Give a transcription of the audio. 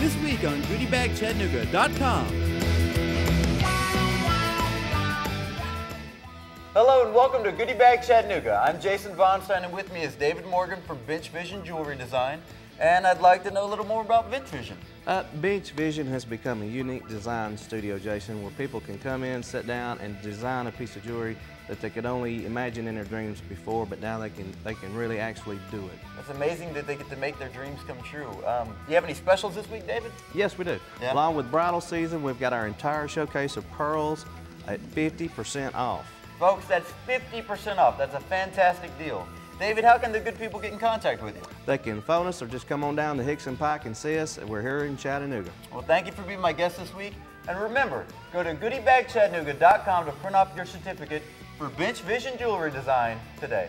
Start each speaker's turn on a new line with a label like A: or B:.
A: This week on GoodieBagChattanooga.com.
B: Hello and welcome to Goodie Bag Chattanooga. I'm Jason Von Stein and with me is David Morgan from Bench Vizion Jewelry Design. And I'd like to know a little more about Bench Vizion.
C: Uh, Bench Vizion has become a unique design studio, Jason, where people can come in, sit down, and design a piece of jewelry that they could only imagine in their dreams before, but now they can they can really actually do it.
B: It's amazing that they get to make their dreams come true. Um, do you have any specials this week, David?
C: Yes, we do.
B: Yeah.
C: Along with bridal season, we've got our entire showcase of pearls at 50% off.
B: Folks, that's 50% off. That's a fantastic deal. David, how can the good people get in contact with you?
C: They can phone us or just come on down to Hixson Pike and see us. We're here in Chattanooga.
B: Well, thank you for being my guest this week. And remember, go to goodiebagchattanooga.com to print off your certificate for Bench Vizion Jewelry Design today.